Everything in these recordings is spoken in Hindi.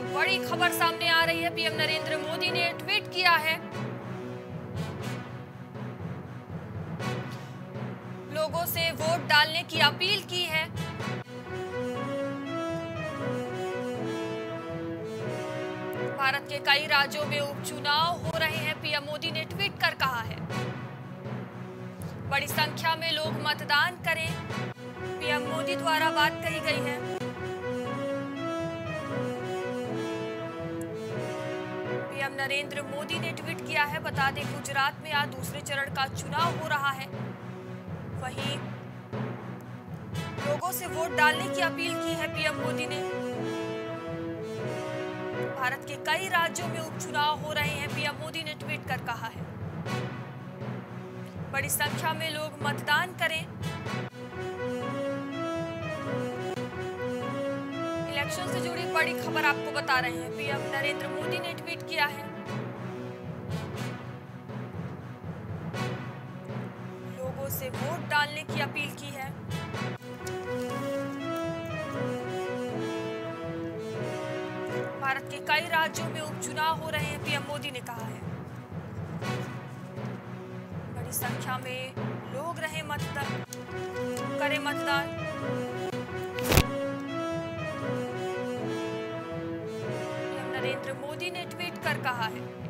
बड़ी खबर सामने आ रही है। पीएम नरेंद्र मोदी ने ट्वीट किया है। लोगों से वोट डालने की अपील की है। भारत के कई राज्यों में उपचुनाव हो रहे हैं, पीएम मोदी ने ट्वीट कर कहा है। बड़ी संख्या में लोग मतदान करें। पीएम मोदी द्वारा बात कही गई है। नरेंद्र मोदी ने ट्वीट किया है, बता दें गुजरात में आज दूसरे चरण का चुनाव हो रहा है। वहीं लोगों से वोट डालने की अपील की है पीएम मोदी ने। भारत के कई राज्यों में उपचुनाव हो रहे हैं, पीएम मोदी ने ट्वीट कर कहा है। बड़ी संख्या में लोग मतदान करें। इलेक्शन से जुड़ी बड़ी खबर आपको बता रहे हैं, पीएम नरेंद्र मोदी ने ट्वीट किया है। की अपील की है। भारत के कई राज्यों में उपचुनाव हो रहे हैं, पीएम मोदी ने कहा है। बड़ी संख्या में लोग रहे मतदान, करें मतदान। नरेंद्र मोदी ने ट्वीट कर कहा है।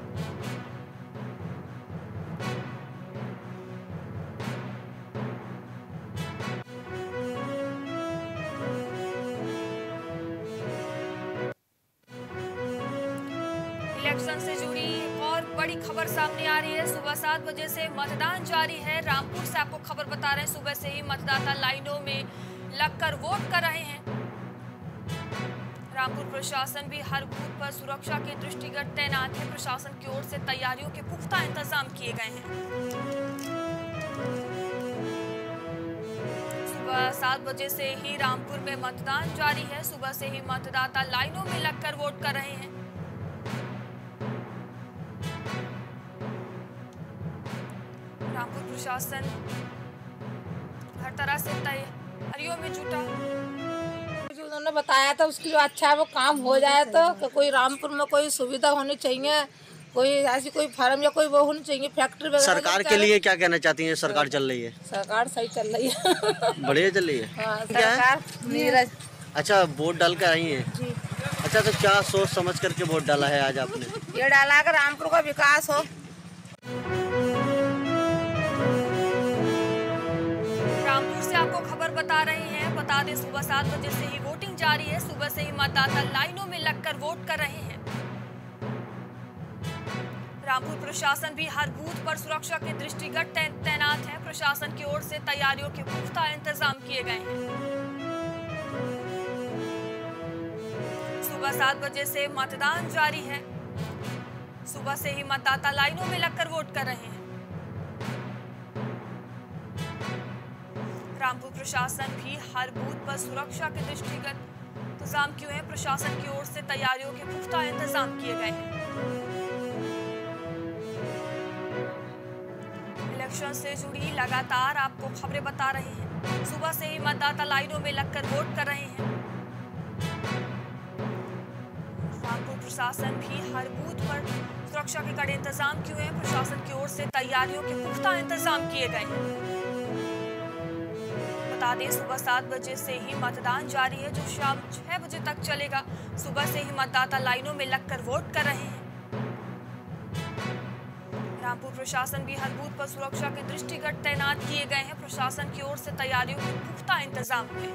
सामने आ रही है। सुबह सात बजे से मतदान जारी है। रामपुर से आपको खबर बता रहे हैं, सुबह से ही मतदाता लाइनों में लगकर वोट कर रहे हैं। रामपुर प्रशासन भी हर बूथ पर सुरक्षा के दृष्टिगत तैनात है। प्रशासन की ओर से तैयारियों के पुख्ता इंतज़ाम किए गए हैं। सुबह सात बजे से ही रामपुर में मतदान जारी है। सुबह से ही मतदाता लाइनों में लगकर वोट कर रहे हैं। प्रशासन हर तरह से तैयारियों में जुटा। जो उन्होंने बताया था उसके लिए अच्छा है वो काम हो जाए तो कोई रामपुर में कोई सुविधा होनी चाहिए कोई ऐसी कोई फार्म या कोई वो होनी चाहिए फैक्ट्री वगैरह सरकार के लिए क्या कहना चाहती है? सरकार चल रही है। सरकार सही चल रही है। बढ़िया चल रही है। हाँ, सरकार नीरज। अच्छा वोट डाल कर आई है? अच्छा तो क्या सोच समझ करके वोट डाला है आज आपने? ये डाला कर रामपुर का विकास हो। आपको खबर बता रहे हैं, बता दें सुबह सात बजे से ही वोटिंग जारी है। सुबह से ही मतदाता लाइनों में लगकर वोट कर रहे हैं। रामपुर प्रशासन भी हर बूथ पर सुरक्षा के दृष्टिगत तैनात है। प्रशासन की ओर से तैयारियों के पुख्ता इंतज़ाम किए गए हैं। सुबह सात बजे से मतदान जारी है। सुबह से ही मतदाता लाइनों में लगकर वोट कर रहे हैं। रामपुर प्रशासन भी हर बूथ पर सुरक्षा के दृष्टिगत इंतज़ाम किए हैं। प्रशासन की ओर से तैयारियों के पुख्ता इंतज़ाम किए गए हैं। इलेक्शन से जुड़ी लगातार आपको खबरें बता रहे हैं। सुबह से ही मतदाता लाइनों में लगकर वोट कर रहे हैं। रामपुर प्रशासन भी हर बूथ पर सुरक्षा के कड़े इंतज़ाम किए हैं। प्रशासन की ओर से तैयारियों के पुख्ता इंतज़ाम किए गए हैं। बता दें सुबह सात बजे से ही मतदान जारी है, जो शाम छह बजे तक चलेगा। सुबह से ही मतदाता लाइनों में लगकर वोट कर रहे हैं। रामपुर प्रशासन भी हर बूथ पर सुरक्षा के दृष्टिगत तैनात किए गए हैं। प्रशासन की ओर से तैयारियों के पुख्ता इंतज़ाम हैं।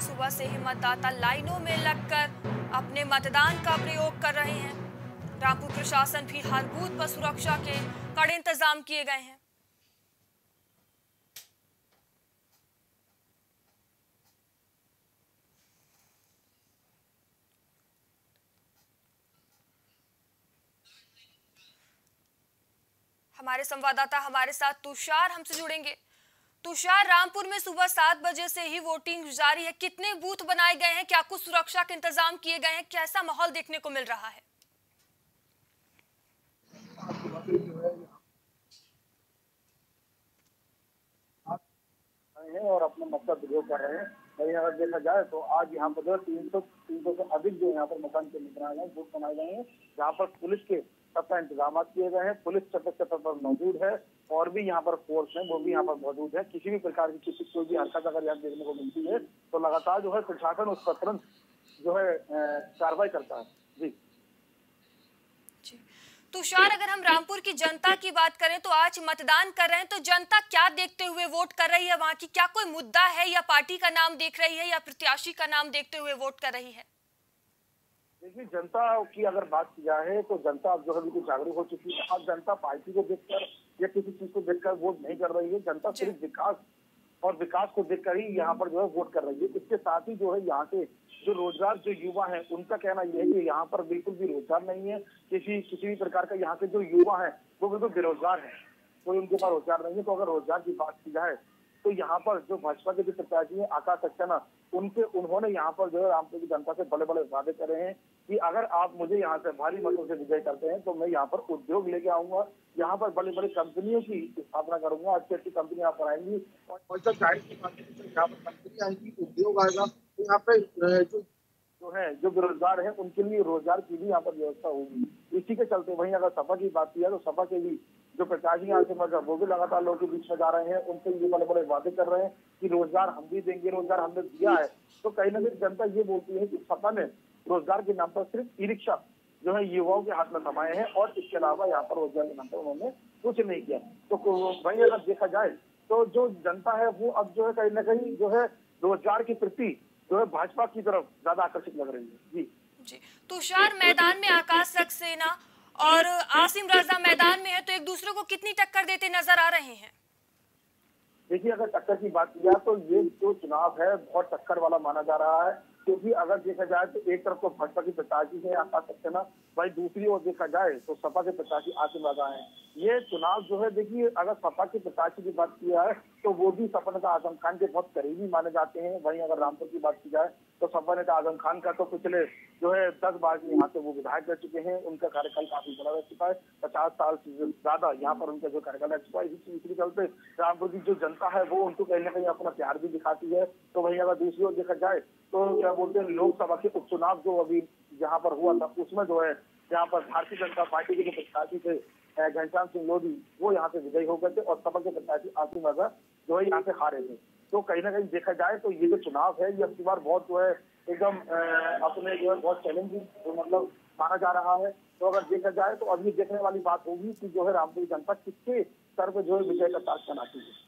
सुबह से ही मतदाता लाइनों में लगकर अपने मतदान का प्रयोग कर रहे हैं। रामपुर प्रशासन भी हर बूथ पर सुरक्षा के कड़े इंतज़ाम किए गए हैं। हमारे संवाददाता हमारे साथ तुषार हमसे जुड़ेंगे। तुषार, रामपुर में सुबह सात बजे से ही वोटिंग जारी है। कितने बूथ बनाए गए हैं? क्या कुछ सुरक्षा के इंतज़ाम किए गए हैं? कैसा माहौल देखने को मिल रहा है? और अपना मकसद विरोध कर रहे हैं। अगर देखा जाए तो आज यहाँ पर जो है तीन सौ तीन सौ से अधिक जो यहाँ पर मकान के गए हैं, बूथ बनाए गए हैं। जहाँ पर पुलिस के सबका इंतज़ाम किए गए हैं। पुलिस चप्पे चप्पे पर मौजूद है और भी यहाँ पर फोर्स है, वो भी यहाँ पर मौजूद है। किसी भी प्रकार की किसी कोई भी हरकत अगर यहाँ देखने को मिलती है तो लगातार जो है प्रशासन उस पर तुरंत जो है कार्रवाई करता है। जी। तुषार, अगर हम रामपुर की जनता की बात करें तो आज मतदान कर रहे हैं तो जनता क्या देखते हुए वोट कर रही है वहाँ की? क्या कोई मुद्दा है या पार्टी का नाम देख रही है या प्रत्याशी का नाम देखते हुए वोट कर रही है? देखिए जनता की अगर बात की जाए तो जनता अब जो है बिल्कुल जागरूक हो चुकी है। अब जनता पार्टी को देखकर या किसी चीज़ को देखकर वोट नहीं कर रही है। जनता सिर्फ़ विकास और विकास को देखकर ही यहाँ पर जो है वोट कर रही है। इसके साथ ही जो है यहाँ के जो रोज़गार जो युवा है उनका कहना यह है कि यहाँ पर बिल्कुल भी रोज़गार नहीं है। किसी किसी भी प्रकार का यहाँ के जो युवा है वो बिल्कुल बेरोजगार है। कोई उनके पास रोज़गार नहीं है। तो अगर रोज़गार की बात की जाए तो यहाँ पर जो भाजपा के जो प्रत्याशी है, आकाश सक्सेना उनके, उन्होंने यहाँ पर जो है रामपुर की जनता से बड़े बड़े वादे करे हैं कि अगर आप मुझे यहाँ से भारी मतों से विजय करते हैं तो मैं यहाँ पर उद्योग लेके आऊँगा। यहाँ पर बड़ी बड़ी कंपनियों की स्थापना करूँगा, अच्छी अच्छी कंपनी यहाँ पर आएँगी। और यहाँ पर कंपनी आएँगी, उद्योग आएगा तो यहाँ पे जो जो है, जो बेरोजगार है, उनके लिए रोज़गार की भी यहाँ पर व्यवस्था होगी। इसी के चलते वहीं अगर सपा की बात की जाए तो सपा के भी जो प्रत्याशी यहाँ से मतलब वो भी लगातार लोगों के बीच में जा रहे हैं, उनसे ये बड़े बड़े वादे कर रहे हैं कि रोज़गार हम भी देंगे, रोज़गार हमने दिया है। तो कहीं ना कहीं जनता ये बोलती है कि सपा ने रोज़गार के नाम पर सिर्फ़ ई रिक्शा जो है युवाओं के हाथ में थमाए हैं और इसके अलावा यहाँ पर रोज़गार के नाम पर उन्होंने कुछ नहीं किया। तो वहीं अगर देखा जाए तो जो जनता है, वो अब जो है कहीं ना कहीं जो है रोज़गार के प्रति जो है भाजपा की तरफ़ ज़्यादा आकर्षित लग रही है। जी। जी। तुषार मैदान में आकाश सक्सेना और आसिम रजा मैदान में है तो एक दूसरे को कितनी टक्कर देते नज़र आ रहे हैं? देखिए, अगर टक्कर की बात की जाए तो ये जो चुनाव है, बहुत टक्कर वाला माना जा रहा है। क्योंकि अगर देखा जाए तो एक तरफ़ तो भाजपा की प्रत्याशी है आकाश सक्सेना वही दूसरी ओर देखा जाए तो सपा के प्रत्याशी आसिम राजा है। ये चुनाव जो है, देखिए, अगर सपा के प्रत्याशी की बात की जाए तो वो भी सपा नेता आज़म खान के बहुत करीबी माने जाते हैं। वहीं अगर रामपुर की बात की जाए तो सपा नेता आज़म खान का तो पिछले जो है, दस बार यहाँ से वो विधायक रह चुके हैं। उनका कार्यकाल काफ़ी बड़ा रह चुका है। पचास साल से ज़्यादा यहाँ पर उनका जो कार्यकाल रह चुका है, इसी इसी चलते रामपुर की जो जनता है, वो उनको कहीं ना कहीं अपना प्यार भी दिखाती है। तो वहीं अगर दूसरी ओर देखा जाए तो क्या बोलते हैं, लोकसभा के उपचुनाव जो अभी यहाँ पर हुआ था, उसमें जो है यहाँ पर भारतीय जनता पार्टी के जो प्रत्याशी थे घनश्याम सिंह लोधी, वो यहाँ से विजयी हो गए थे और सपा के प्रत्याशी आसिम राजा जो है यहाँ से हारे थे। तो कहीं ना कहीं देखा जाए तो ये जो चुनाव है, ये अब बार बहुत जो है, एकदम अपने जो है बहुत चैलेंजिंग मतलब माना जा रहा है। तो अगर देखा जाए तो अब ये देखने वाली बात होगी कि जो है रामपुर जनता किसके स्तर पर जो है विजय का ताज बनाती है।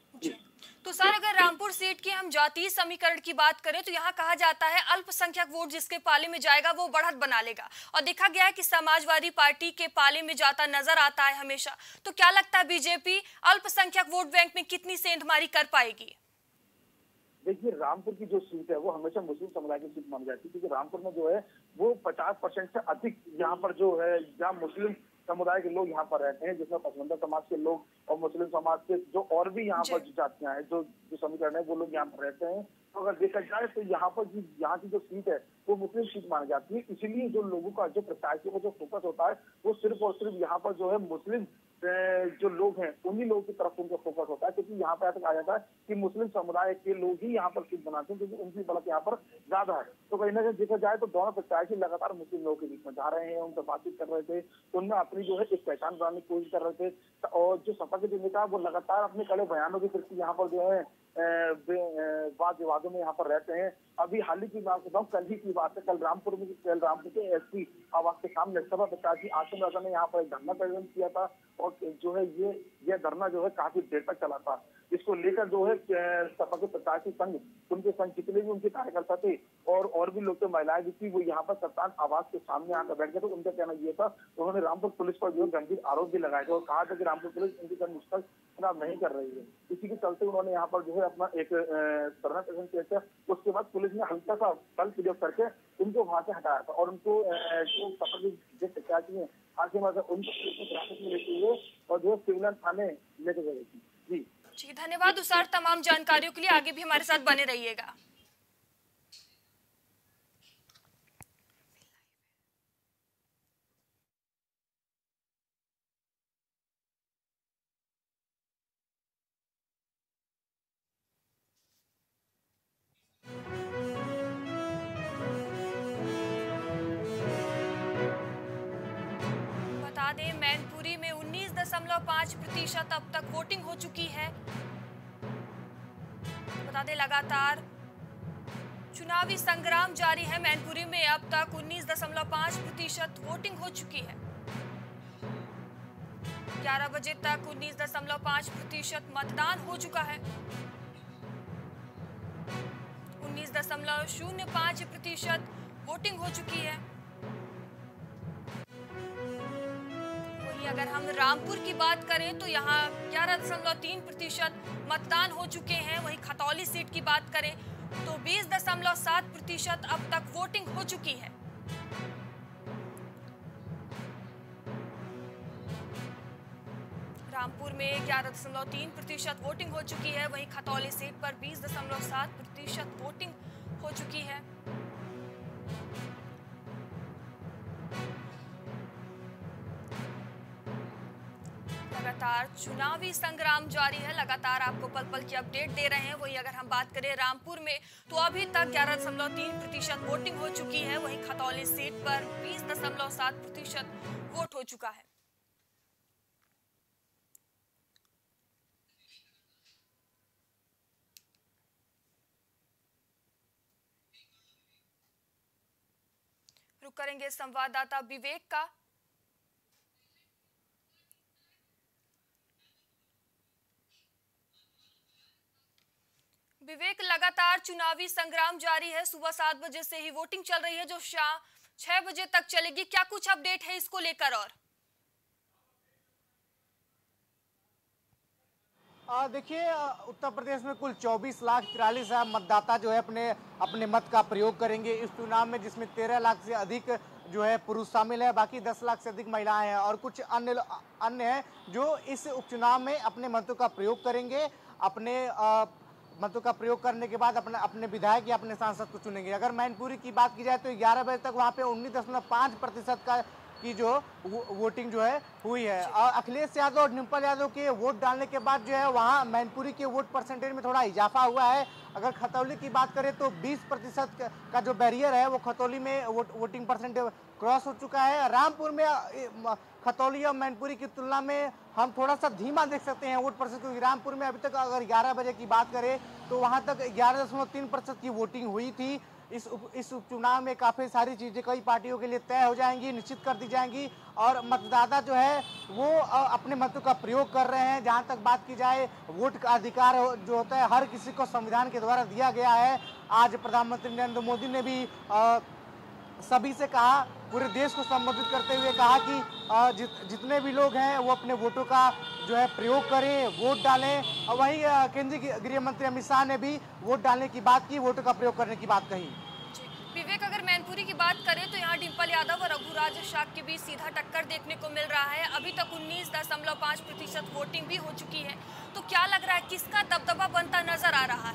तो सर, अगर रामपुर सीट की हम जातीय समीकरण की बात करें तो यहाँ कहा जाता है अल्पसंख्यक वोट जिसके पाले में जाएगा, वो बढ़त बना लेगा। और देखा गया है कि समाजवादी पार्टी के पाले में जाता नज़र आता है हमेशा। तो क्या लगता है बीजेपी अल्पसंख्यक वोट बैंक में कितनी सेंधमारी कर पाएगी? देखिए, रामपुर की जो सीट है, वो हमेशा मुस्लिम समुदाय की सीट मानी जाती है, क्योंकि रामपुर में जो है, वो पचास परसेंट से अधिक यहाँ पर जो है जहाँ मुस्लिम समुदाय के लोग यहाँ पर रहते हैं जिसमें पसमंदा समाज के लोग और मुस्लिम समाज के जो और भी यहाँ पर जो। जातियाँ हैं जो जो समीकरण है वो लोग यहाँ पर रहते हैं। तो अगर देखा जाए तो यहाँ पर जो यहाँ की जो सीट है वो मुस्लिम सीट मानी जाती है। इसीलिए जो लोगों का जो प्रत्याशियों का जो फोकस होता है वो सिर्फ़ और सिर्फ़ यहाँ पर जो है मुस्लिम जो लोग हैं, उन्हीं लोगों की तरफ़ उनका फोकस होता है, क्योंकि यहाँ पर ऐसा कहा जाता है कि मुस्लिम समुदाय के लोग ही यहाँ पर सीट बनाते हैं, क्योंकि उनकी बढ़त यहाँ पर ज़्यादा है। तो कहीं ना कहीं देखा जाए तो दोनों प्रत्याशी लगातार मुस्लिम लोगों के बीच में जा रहे हैं, उनसे बातचीत कर रहे थे, उनमें अपनी जो है एक पहचान बनाने की कोशिश कर रहे थे। और जो सपा के जो नेता वो लगातार अपने कड़े बयानों की प्रति यहाँ पर जो है वाद विवादों में यहाँ पर रहते हैं। अभी हाल ही की बात बताऊँ, कल ही की बात है, कल रामपुर में, कल रामपुर के एस पी आवास के सामने सभा प्रत्याशी आसम राजा ने यहाँ पर एक धरना प्रदर्शन किया था और जो है ये यह धरना जो है काफ़ी देर तक चला था। इसको लेकर जो है सपा के प्रत्याशी संघ उनके संघ जितने भी उनके कार्यकर्ता थे और और भी लोग थे महिलाएँ भी थी वो यहाँ पर सत्तान आवास के सामने आकर बैठ गए थे। उनका कहना यह था उन्होंने रामपुर पुलिस पर जो गंभीर आरोप भी लगाए थे और कहा था कि रामपुर पुलिस उनकी पर निष्पक्ष चुनाव नहीं कर रही है। इसी के चलते उन्होंने यहाँ पर जो है अपना एक धरना प्रदर्शन किया था। उसके बाद पुलिस ने हल्का सा बल प्रयोग करके उनको वहाँ से हटाया था और उनको जो सपा के जो प्रत्याशी हैं अजहर, उनको में लेते हुए और जो है थाने लेकर गए जी। जी, धन्यवाद उसार तमाम जानकारियों के लिए आगे भी हमारे साथ बने रहिएगा। दशमलव पाँच प्रतिशत, अब तक वोटिंग हो चुकी है। बता दें लगातार चुनावी संग्राम जारी है मैनपुरी में, अब तक 19.5 प्रतिशत वोटिंग हो चुकी है। 11 बजे तक 19.5 प्रतिशत मतदान हो चुका है। 19.05 प्रतिशत वोटिंग हो चुकी है। अगर हम रामपुर की बात करें तो यहाँ 11.3 प्रतिशत मतदान हो चुके हैं। वहीं खतौली सीट की बात करें तो 20.7 प्रतिशत अब तक वोटिंग हो चुकी है। रामपुर में 11.3 प्रतिशत वोटिंग हो चुकी है। वहीं खतौली सीट पर 20.7 प्रतिशत वोटिंग हो चुकी है। लगातार चुनावी संग्राम जारी है, लगातार आपको पल पल की अपडेट दे रहे हैं। वहीं अगर हम बात करें रामपुर में तो अभी तक ग्यारह दशमलव तीन प्रतिशत वोटिंग हो चुकी है। वहीं खतौली सीट पर बीस दशमलव सात प्रतिशत वोट हो चुका है। रुक करेंगे संवाददाता विवेक का। विवेक लगातार चुनावी संग्राम जारी है। सुबह सात बजे से ही वोटिंग चल रही है, जो शाम छह बजे तक चलेगी। क्या कुछ अपडेट है इसको लेकर और? देखिए उत्तर प्रदेश में कुल 24 लाख तिरालीस हज़ार मतदाता जो है अपने अपने मत का प्रयोग करेंगे। इस चुनाव में जिसमें 13 लाख से अधिक जो है पुरुष शामिल है, बाकी 10 लाख से अधिक महिलाएँ हैं और कुछ अन्य अन्य हैं जो इस उपचुनाव में अपने मतों का प्रयोग करेंगे। अपने मतों का प्रयोग करने के बाद अपने अपने विधायक या अपने सांसद को चुनेंगे। अगर मैनपुरी की बात की जाए तो 11 बजे तक वहाँ पे उन्नीस दशमलव पाँच प्रतिशत का की जो वो, वोटिंग जो है हुई है। और अखिलेश यादव और डिम्पल यादव के वोट डालने के बाद जो है वहाँ मैनपुरी के वोट परसेंटेज में थोड़ा इजाफा हुआ है। अगर खतौली की बात करें तो 20 प्रतिशत का जो बैरियर है वो खतौली में वोट, वोटिंग परसेंटेज क्रॉस हो चुका है। रामपुर में खतौली और मैनपुरी की तुलना में हम थोड़ा सा धीमा देख सकते हैं वोट प्रतिशत क्योंकि रामपुर में अभी तक अगर 11 बजे की बात करें तो वहाँ तक ग्यारह दशमलव तीन प्रतिशत की वोटिंग हुई थी। इस उप, इस उपचुनाव में काफ़ी सारी चीज़ें कई पार्टियों के लिए तय हो जाएँगी निश्चित कर दी जाएँगी और मतदाता जो है वो अपने मतों का प्रयोग कर रहे हैं। जहाँ तक बात की जाए वोट का अधिकार जो होता है हर किसी को संविधान के द्वारा दिया गया है। आज प्रधानमंत्री नरेंद्र मोदी ने भी आ, सभी से कहा पूरे देश को संबोधित करते हुए कहा कि जित, जितने भी लोग हैं वो अपने वोटों का जो है प्रयोग करें वोट डालें। और वहीं केंद्रीय गृह मंत्री अमित शाह ने भी वोट डालने की बात की वोटों का प्रयोग करने की बात कही। विवेक अगर मैनपुरी की बात करें तो यहाँ डिम्पल यादव और रघुराज शाह के बीच सीधा टक्कर देखने को मिल रहा है। अभी तक उन्नीस दशमलव पाँच प्रतिशत वोटिंग भी हो चुकी है। तो क्या लग रहा है किसका दबदबा बनता नज़र आ रहा है?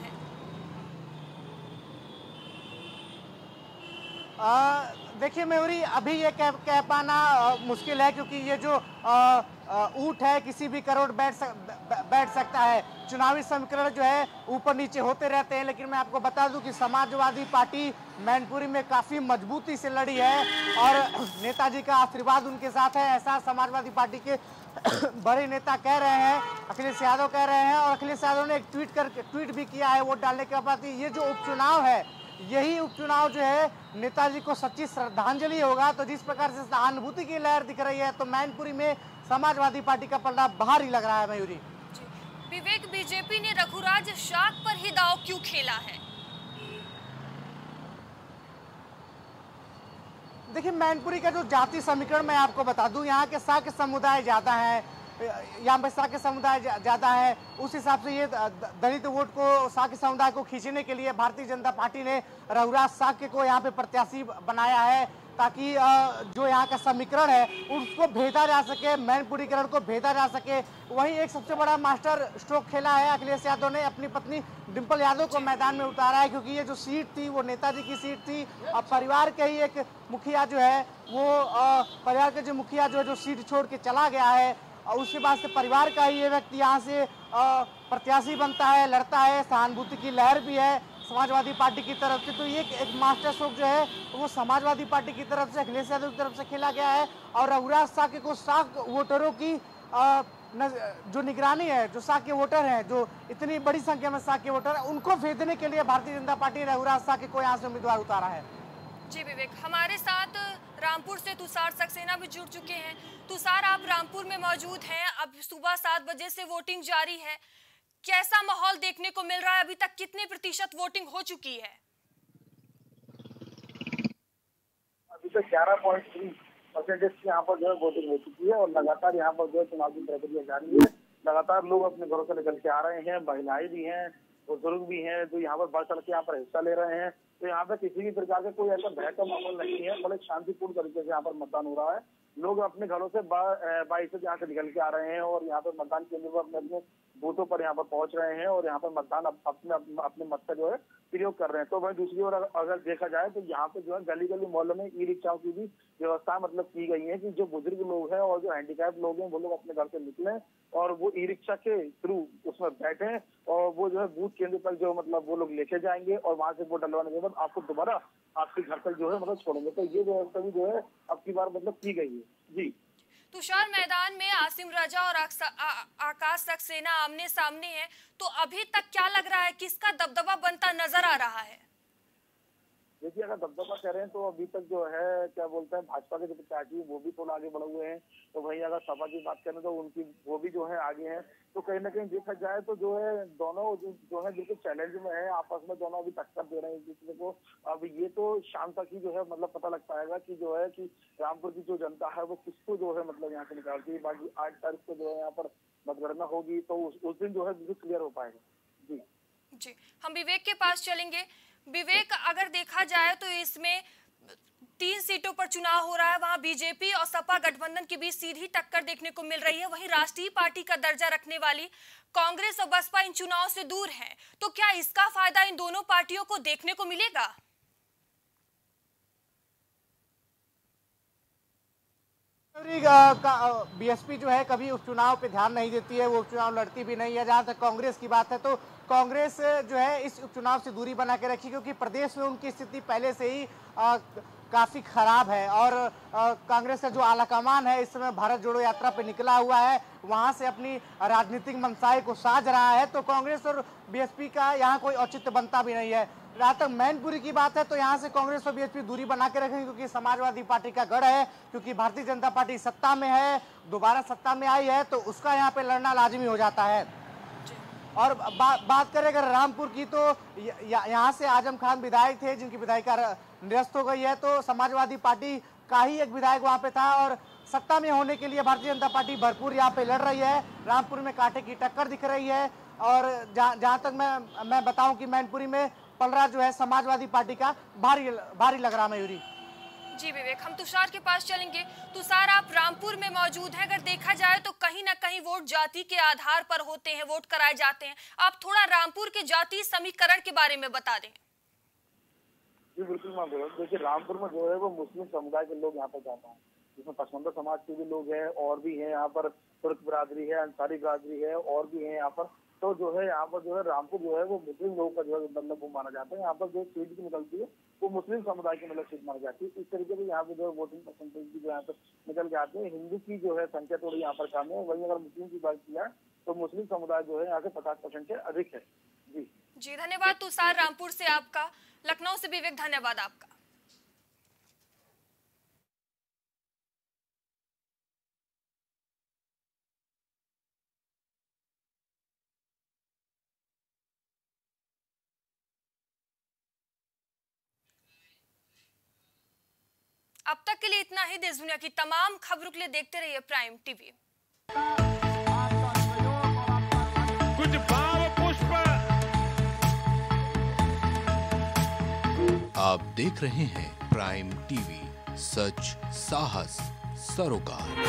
देखिए मयूरी अभी ये कह कह पाना मुश्किल है क्योंकि ये जो ऊँट है किसी भी करोड़ बैठ सक, बैठ सकता है। चुनावी समीकरण जो है ऊपर नीचे होते रहते हैं लेकिन मैं आपको बता दूँ कि समाजवादी पार्टी मैनपुरी में काफ़ी मजबूती से लड़ी है और नेताजी का आशीर्वाद उनके साथ है। ऐसा समाजवादी पार्टी के बड़े नेता कह रहे हैं अखिलेश यादव कह रहे हैं और अखिलेश यादव ने एक ट्वीट कर ट्वीट भी किया है वोट डालने के बाद ये जो उपचुनाव है यही उपचुनाव जो है, नेताजी को सच्ची श्रद्धांजलि होगा। तो जिस प्रकार से सहानुभूति की लहर दिख रही है तो मैनपुरी में समाजवादी पार्टी का पलड़ा बाहर ही लग रहा है, मयूरी। विवेक, बीजेपी ने रघुराज शाख पर ही दाव क्यों खेला है देखिए मैनपुरी का जो जाति समीकरण मैं आपको बता दूँ यहाँ के साख समुदाय ज़्यादा है? यहाँ पर साक्य समुदाय ज़्यादा है। उस हिसाब से ये दलित वोट को, साके समुदाय को खींचने के लिए भारतीय जनता पार्टी ने रघुराज साक्य को यहाँ पे प्रत्याशी बनाया है ताकि जो यहाँ का समीकरण है, उसको भेजा जा सके, मैनपुरीकरण को भेजा जा सके। वहीं एक सबसे बड़ा मास्टर स्ट्रोक खेला है, अखिलेश यादव ने अपनी पत्नी डिम्पल यादव को मैदान में उतारा है, क्योंकि ये जो सीट थी, वो नेताजी की सीट थी। और परिवार के ही एक मुखिया जो है, वो परिवार के जो मुखिया जो है, जो सीट छोड़ के चला गया है और उसके बाद से परिवार का ही ये व्यक्ति यहाँ से प्रत्याशी बनता है लड़ता है सहानुभूति की लहर भी है समाजवादी पार्टी की तरफ़ से। तो ये एक मास्टर स्ट्रोक जो है वो समाजवादी पार्टी की तरफ़ से अखिलेश यादव की तरफ़ से खेला गया है और रघुराज साके को साख वोटरों की न, जो निगरानी है जो साख के वोटर हैं जो इतनी बड़ी संख्या में साख के वोटर हैं उनको भेजने के लिए भारतीय जनता पार्टी रघुराज साह के को यहाँ से उम्मीदवार उतारा है। जी विवेक हमारे साथ रामपुर से तुषार सक्सेना भी जुड़ चुके हैं। तुषार, आप रामपुर में मौजूद हैं। अब सुबह सात बजे से वोटिंग जारी है। कैसा माहौल देखने को मिल रहा है? अभी तक कितने प्रतिशत वोटिंग हो चुकी है? अभी तक ग्यारह पॉइंट थ्री परसेंटेज की यहाँ पर जो है वोटिंग हो चुकी है और लगातार यहाँ पर जो है चुनावी प्रक्रिया जारी है। लगातार लोग अपने घरों से निकल के आ रहे हैं, महिलाएँ भी हैं बुज़ुर्ग भी हैं, जो यहाँ पर बढ़ चढ़ के यहाँ पर हिस्सा ले रहे हैं तो यहाँ पे किसी भी प्रकार का कोई ऐसा भय का माहौल नहीं है, बड़े शांतिपूर्ण तरीके से यहाँ पर मतदान हो रहा है। लोग अपने घरों से बाईस से यहाँ से निकल के आ रहे हैं और यहाँ पर मतदान केंद्र पर अपने अपने बूथों पर यहाँ पर पहुँच रहे हैं और यहाँ पर मतदान अपने अपने मत का जो है प्रयोग कर रहे हैं। तो वही दूसरी ओर अगर देखा जाए तो यहाँ पे जो है गली गली मोहल्लों में ई रिक्शाओं की भी व्यवस्था मतलब की गई है कि जो बुज़ुर्ग लोग हैं और जो हैंडीकैप लोग हैं, वो लोग अपने घर से निकले और वो ई रिक्शा के थ्रू उसमें बैठे और वो जो है बूथ केंद्र पर जो मतलब वो लोग लेके जाएँगे और वहाँ से वोट डलवाने के बाद आपको दोबारा आपके घर तक जो है मतलब छोड़ेंगे। तो ये व्यवस्था भी जो है, अब की बार मतलब की गई है। जी। तुषार मैदान में आसिम राजा और आकाश सक्सेना आमने सामने है। तो अभी तक क्या लग रहा है, किसका दबदबा बनता नज़र आ रहा है? देखिए अगर दबदबा हैं तो अभी तक जो है क्या बोलते हैं भाजपा के जो प्रत्याशी वो भी थोड़ा आगे बढ़े हुए हैं। तो वही अगर सपा की बात करें तो उनकी वो भी जो है आगे हैं। तो कहीं ना कहीं देखा जाए तो जो है दोनों जो, जो है बिल्कुल चैलेंज में है आपस में दोनों अभी टक्कर दे रहे हैं एक दूसरे को। अब ये तो शाम तक ही जो है मतलब पता लग पाएगा कि जो है कि रामपुर की जो जनता है वो किसको जो है मतलब यहाँ से निकालती है। बाकी आठ तारीख को जो है यहाँ पर मतगणना होगी तो उस, उस दिन जो है बिल्कुल क्लियर हो पाएगा। जी। जी। हम विवेक के पास चलेंगे। विवेक, अगर देखा जाए तो इसमें तीन सीटों पर चुनाव हो रहा है। वहाँ बीजेपी और सपा गठबंधन के बीच सीधी टक्कर देखने को मिल रही है। वहीं राष्ट्रीय पार्टी का दर्जा रखने वाली कांग्रेस और बसपा इन चुनाव से दूर है। तो क्या इसका फ़ायदा इन दोनों पार्टियों को देखने को मिलेगा? बीएसपी जो है कभी उपचुनाव पे ध्यान नहीं देती है, वो उपचुनाव लड़ती भी नहीं है। जहाँ तक कांग्रेस की बात है तो कांग्रेस जो है इस उपचुनाव से दूरी बना के रखी, क्योंकि प्रदेश में उनकी स्थिति पहले से ही काफ़ी खराब है। और कांग्रेस का जो आलाकमान है, इस समय भारत जोड़ो यात्रा पर निकला हुआ है, वहाँ से अपनी राजनीतिक मनसाई को साज रहा है तो कांग्रेस और बीएसपी का यहाँ कोई औचित्य बनता भी नहीं है। जहाँ तक मैनपुरी की बात है तो यहाँ से कांग्रेस और बीएसपी दूरी बना के रखेंगे, क्योंकि समाजवादी पार्टी का गढ़ है, क्योंकि भारतीय जनता पार्टी सत्ता में है, दोबारा सत्ता में आई है तो उसका यहाँ पे लड़ना लाजमी हो जाता है। और बा, बात करें अगर रामपुर की तो यहाँ से आज़म खान विधायक थे जिनकी विधायिका निरस्त हो गई है तो समाजवादी पार्टी का ही एक विधायक वहाँ पे था और सत्ता में होने के लिए भारतीय जनता पार्टी भरपूर यहाँ पे लड़ रही है। रामपुर में कांटे की टक्कर दिख रही है और जहाँ तक मैं मैं बताऊँ कि मैनपुरी में पलरा जो है समाजवादी पार्टी का भारी भारी लग रहा मयूरी। जी विवेक, हम तुषार के पास चलेंगे। तुषार, आप रामपुर में मौजूद हैं। अगर देखा जाए तो कहीं ना कहीं वोट जाति के आधार पर होते हैं, वोट कराए जाते हैं। आप थोड़ा रामपुर के जाति समीकरण के बारे में बता दें। जी, बिल्कुल मैं बोल देखिए, रामपुर में जो है वो मुस्लिम समुदाय के लोग यहाँ पर जाते हैं। जिसमें पसमंदा समाज के भी लोग हैं और भी हैं यहाँ पर, तुर्क बरादरी है, अंसारी बरादरी है और भी है यहाँ पर। तो जो है, यहाँ पर जो है, रामपुर जो है, वो मुस्लिम लोगों का जो है मतलब वो माना जाता है। यहाँ पर जो सीट भी निकलती है, वो मुस्लिम समुदाय की मतलब सीट मानी जाती है। इस तरीके से यहाँ पे जो है वोटिंग परसेंटेज की जो यहाँ पर निकल के आते हैं। हिंदू की जो है, संख्या थोड़ी यहाँ पर कम है। वही अगर मुस्लिम की बात किया तो मुस्लिम समुदाय जो है, यहाँ से पचास परसेंट से अधिक है। जी। जी, धन्यवाद तुषार, रामपुर से आपका। लखनऊ से विवेक, धन्यवाद आपका। अब तक के लिए इतना ही। देश दुनिया की तमाम खबरों के लिए देखते रहिए प्राइम टीवी कुछ भाव पुष्प। आप देख रहे हैं प्राइम टीवी सच साहस सरोकार।